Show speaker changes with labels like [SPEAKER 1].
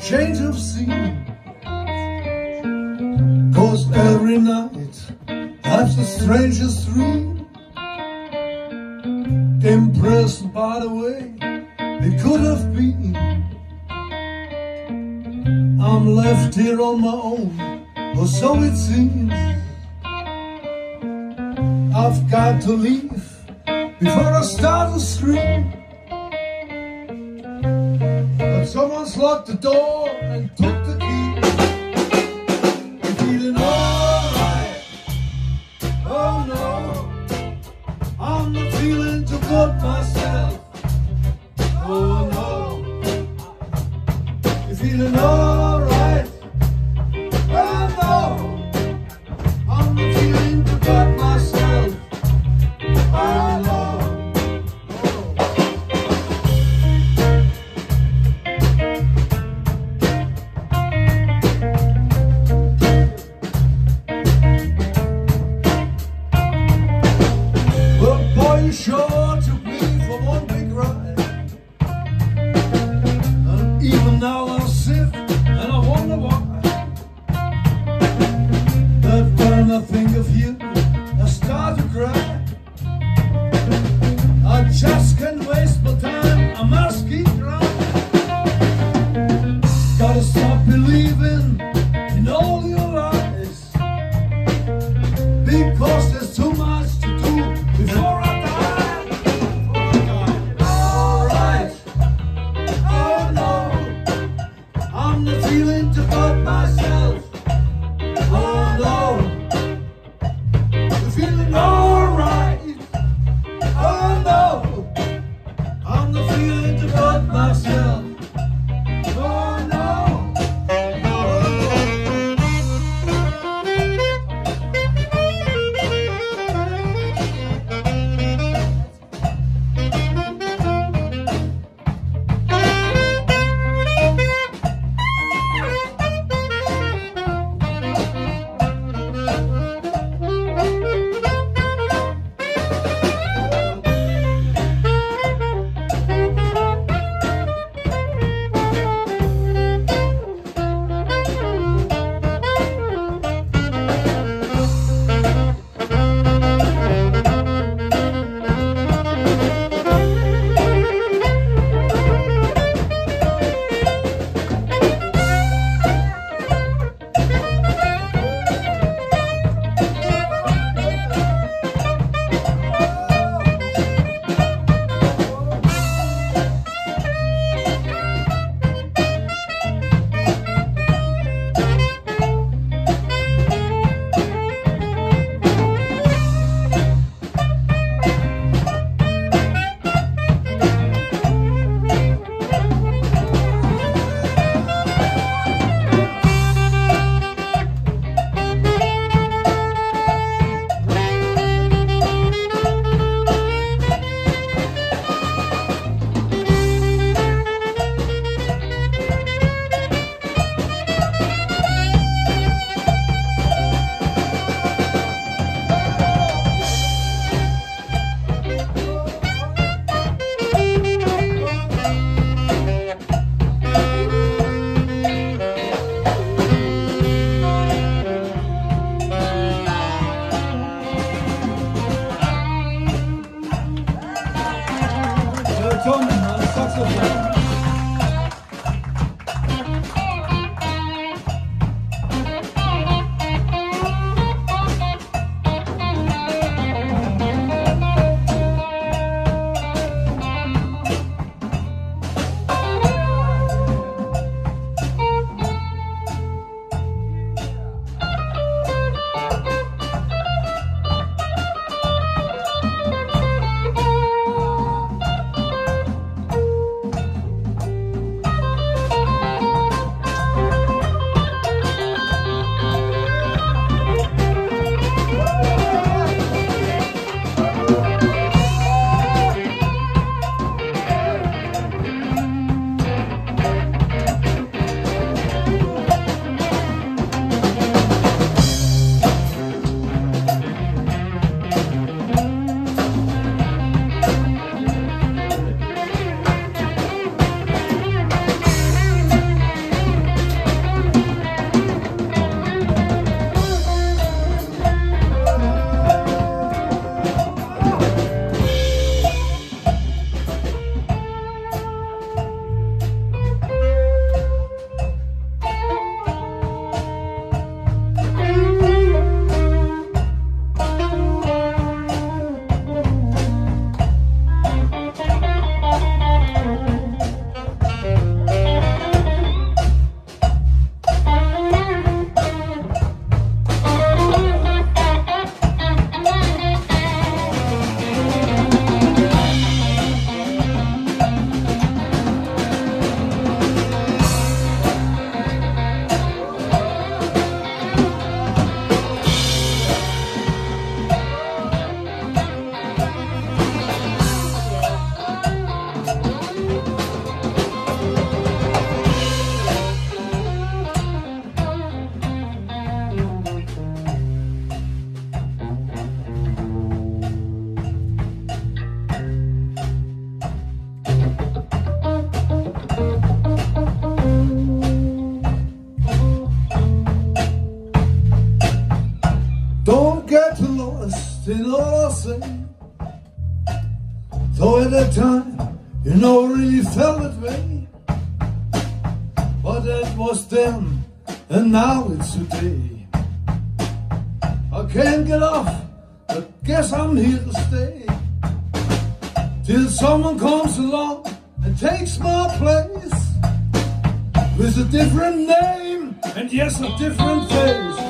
[SPEAKER 1] change of scene. Cause every night I've the strangest dream. Impressed by the way it could have been. I'm left here on my own, or so it seems. I've got to leave before I start to scream. Locked the door and took when I think of you, I start to cry. I just can't waste my time, I must keep trying. Gotta stop believing in all your lies. Because 전 get lost in I. Though at that time, you know, really felt that way. But that was then, and now it's today. I can't get off, but guess I'm here to stay. Till someone comes along and takes my place. With a different name, and yes, a different face.